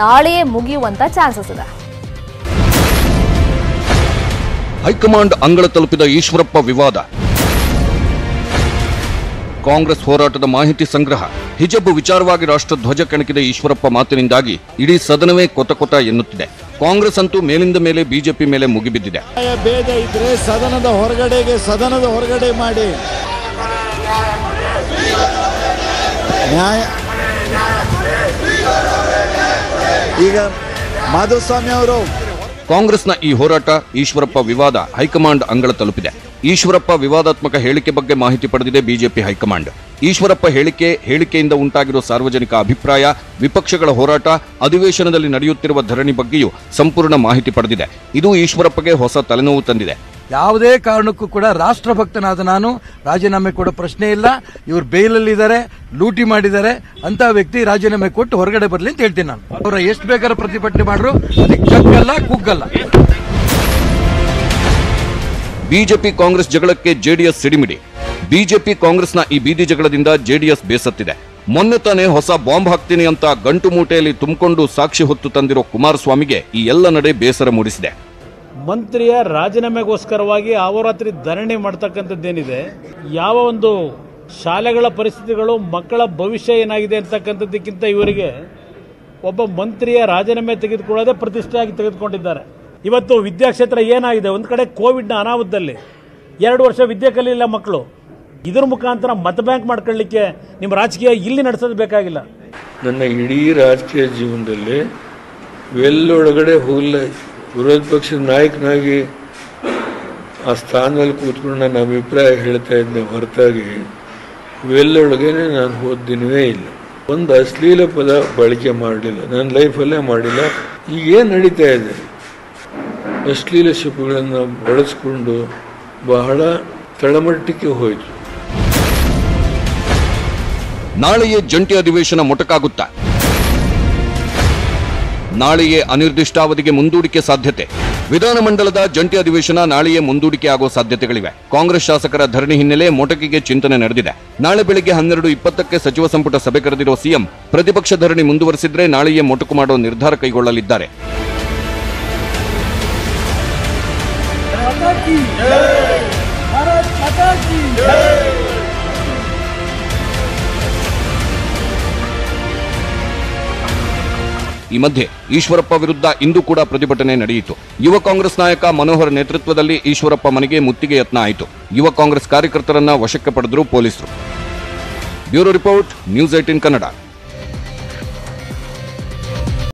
ನಾಳೆಯೇ ಮುಗಿಯುವಂತ ಚಾನ್ಸಸ್ ಇದೆ. ಹೈಕಮಾಂಡ್ ಅಂಗಳ ತಲುಪಿದ ಈಶ್ವರಪ್ಪ ವಿವಾದ. ಕಾಂಗ್ರೆಸ್ ಹೋರಾಟದ ಮಾಹಿತಿ ಸಂಗ್ರಹ. ಹಿಜಬ್ ವಿಚಾರವಾಗಿ ರಾಷ್ಟ್ರಧ್ವಜ ಕೆಣಕಿದ ಈಶ್ವರಪ್ಪ ಮಾತಿನಿಂದಾಗಿ ಇಡೀ ಸದನವೇ ಕೊತ ಕೊತ ಎನ್ನುತ್ತಿದೆ. ಕಾಂಗ್ರೆಸ್ ಅಂತೂ ಮೇಲಿಂದ ಮೇಲೆ ಬಿಜೆಪಿ ಮೇಲೆ ಮುಗಿಬಿದ್ದಿದೆ. ಭೇದ ಇದ್ರೆ ಸದನದ ಹೊರಗಡೆಗೆ ಸದನದ ಹೊರಗಡೆ ಮಾಡಿ. ನ್ಯಾಯ ಈಗ ಮಾಧುಸ್ವಾಮಿ ಅವರು ಕಾಂಗ್ರೆಸ್ನ ಈ ಹೋರಾಟ ಈಶ್ವರಪ್ಪ ವಿವಾದ ಹೈಕಮಾಂಡ್ ಅಂಗಳ ತಲುಪಿದೆ. ಈಶ್ವರಪ್ಪ ವಿವಾದಾತ್ಮಕ ಹೇಳಿಕೆ ಬಗ್ಗೆ ಮಾಹಿತಿ ಪಡೆದಿದೆ ಬಿಜೆಪಿ ಹೈಕಮಾಂಡ್. ಈಶ್ವರಪ್ಪ ಹೇಳಿಕೆ, ಹೇಳಿಕೆಯಿಂದ ಉಂಟಾಗಿರುವ ಸಾರ್ವಜನಿಕ ಅಭಿಪ್ರಾಯ, ವಿಪಕ್ಷಗಳ ಹೋರಾಟ, ಅಧಿವೇಶನದಲ್ಲಿ ನಡೆಯುತ್ತಿರುವ ಧರಣಿ ಬಗ್ಗೆಯೂ ಸಂಪೂರ್ಣ ಮಾಹಿತಿ ಪಡೆದಿದೆ. ಇದು ಈಶ್ವರಪ್ಪಗೆ ಹೊಸ ತಲೆನೋವು ತಂದಿದೆ. ಯಾವುದೇ ಕಾರಣಕ್ಕೂ ಕೂಡ ರಾಷ್ಟ್ರಭಕ್ತನಾದ ನಾನು, ರಾಜೀನಾಮೆ ಕೊಡೋ ಪ್ರಶ್ನೆ ಇಲ್ಲ. ಇವ್ರು ಬೇಲಲ್ಲಿದ್ದಾರೆ, ಲೂಟಿ ಮಾಡಿದ್ದಾರೆ. ಅಂತ ವ್ಯಕ್ತಿ ರಾಜೀನಾಮೆ ಕೊಟ್ಟು ಹೊರಗಡೆ ಬರಲಿ ಅಂತ ಹೇಳ್ತೀನಿ ನಾನು. ಅವರ ಎಷ್ಟು ಬೇಕಾದ್ರೂ ಪ್ರತಿಭಟನೆ ಮಾಡ್ರು? ಅದಕ್ಕೆ ಜಗ್ಗಲ್ಲ ಕುಗ್ಗಲ್ಲ. ಬಿಜೆಪಿ ಕಾಂಗ್ರೆಸ್ ಜಗಳಕ್ಕೆ ಜೆಡಿಎಸ್ ಸಿಡಿಮಿಡಿ. ಬಿಜೆಪಿ ಕಾಂಗ್ರೆಸ್ನ ಈ ಬೀದಿ ಜಗಳದಿಂದ ಜೆಡಿಎಸ್ ಬೇಸತ್ತಿದೆ. ಮೊನ್ನೆ ತಾನೇ ಹೊಸ ಬಾಂಬ್ ಹಾಕ್ತೀನಿ ಅಂತ ಗಂಟು ಮೂಟೆಯಲ್ಲಿ ತುಂಬಿಕೊಂಡು ಸಾಕ್ಷಿ ಹೊತ್ತು ತಂದಿರೋ ಕುಮಾರಸ್ವಾಮಿಗೆ ಈ ಎಲ್ಲ ನಡೆ ಬೇಸರ ಮೂಡಿಸಿದೆ. ಮಂತ್ರಿಯ ರಾಜೀನಾಮೆಗೋಸ್ಕರವಾಗಿ ಅಹೋರಾತ್ರಿ ಧರಣಿ ಮಾಡ್ತಕ್ಕಂಥದ್ದೇನಿದೆ, ಯಾವ ಒಂದು ಶಾಲೆಗಳ ಪರಿಸ್ಥಿತಿಗಳು, ಮಕ್ಕಳ ಭವಿಷ್ಯ ಏನಾಗಿದೆ ಅಂತಕ್ಕಂಥದ್ದಕ್ಕಿಂತ ಇವರಿಗೆ ಒಬ್ಬ ಮಂತ್ರಿಯ ರಾಜೀನಾಮೆ ತೆಗೆದುಕೊಳ್ಳೋದೇ ಪ್ರತಿಷ್ಠೆಯಾಗಿ ತೆಗೆದುಕೊಂಡಿದ್ದಾರೆ. ಇವತ್ತು ವಿದ್ಯಾಕ್ಷೇತ್ರ ಏನಾಗಿದೆ? ಒಂದು ಕಡೆ ಕೋವಿಡ್ನ ಅನಾಹುತದಲ್ಲಿ ಎರಡು ವರ್ಷ ವಿದ್ಯೆ ಕಲಿಯಿಲ್ಲ ಮಕ್ಕಳು. ಇದರ ಮುಖಾಂತರ ಮತ ಬ್ಯಾಂಕ್ ಮಾಡ್ಕೊಳ್ಳಿಕ್ಕೆ ನಿಮ್ಮ ರಾಜಕೀಯ ಇಲ್ಲಿ ನಡೆಸೋದು ಬೇಕಾಗಿಲ್ಲ. ನನ್ನ ಇಡೀ ರಾಜಕೀಯ ಜೀವನದಲ್ಲಿ ಎಲ್ಲೊಳಗಡೆ ಹೋಗಲಿಲ್ಲ ವಿರೋಧ ಪಕ್ಷದ ನಾಯಕನಾಗಿ ಆ ಸ್ಥಾನದಲ್ಲಿ ಕೂತ್ಕೊಂಡು ನನ್ನ ಅಭಿಪ್ರಾಯ ಹೇಳ್ತಾ ಇದ್ದೆ ಹೊರತಾಗಿ ಇವೆಲ್ಲೊಳಗೇನೆ ನಾನು ಹೋದ ದಿನವೇ ಇಲ್ಲ. ಒಂದು ಅಶ್ಲೀಲ ಪದ ಬಳಕೆ ಮಾಡಲಿಲ್ಲ. ನನ್ನ ಲೈಫಲ್ಲೇ ಮಾಡಿಲ್ಲ. ಈಗ ಏನು ನಡೀತಾ ಇದೆ? ಅಶ್ಲೀಲ ಶಿಪ್ಗಳನ್ನು ಬಳಸ್ಕೊಂಡು ಬಹಳ ತಳಮಟ್ಟಕ್ಕೆ ಹೋಯಿತು. ನಾಳೆಯೇ ಜಂಟಿ ಅಧಿವೇಶನ ಮೊಟಕಾಗುತ್ತಾ? ನಾಳೆಯೇ ಅನಿರ್ದಿಷ್ಟಾವಧಿಗೆ ಮುಂದೂಡಿಕೆ ಸಾಧ್ಯತೆ. ವಿಧಾನಮಂಡಲದ ಜಂಟಿ ಅಧಿವೇಶನ ನಾಳೆಯೇ ಮುಂದೂಡಿಕೆ ಆಗೋ ಸಾಧ್ಯತೆಗಳಿವೆ. ಕಾಂಗ್ರೆಸ್ ಶಾಸಕರ ಧರಣಿ ಹಿನ್ನೆಲೆ ಮೊಟಕಿಗೆ ಚಿಂತನೆ ನಡೆದಿದೆ. ನಾಳೆ ಬೆಳಿಗ್ಗೆ ಹನ್ನೆರಡು ಇಪ್ಪತ್ತಕ್ಕೆ ಸಚಿವ ಸಂಪುಟ ಸಭೆ ಕರೆದಿರುವ ಸಿಎಂ, ಪ್ರತಿಪಕ್ಷ ಧರಣಿ ಮುಂದುವರೆಸಿದ್ರೆ ನಾಳೆಯೇ ಮೊಟಕು ಮಾಡುವ ನಿರ್ಧಾರ ಕೈಗೊಳ್ಳಲಿದ್ದಾರೆ. ಈ ಮಧ್ಯೆ ಈಶ್ವರಪ್ಪ ವಿರುದ್ಧ ಇಂದು ಕೂಡ ಪ್ರತಿಭಟನೆ ನಡೆಯಿತು. ಯುವ ಕಾಂಗ್ರೆಸ್ ನಾಯಕ ಮನೋಹರ್ ನೇತೃತ್ವದಲ್ಲಿ ಈಶ್ವರಪ್ಪ ಮನೆಗೆ ಮುತ್ತಿಗೆ ಯತ್ನ ಆಯಿತು. ಯುವ ಕಾಂಗ್ರೆಸ್ ಕಾರ್ಯಕರ್ತರನ್ನ ವಶಕ್ಕೆ ಪಡೆದರು ಪೊಲೀಸರು. Bureau report, news eighteen Kannada.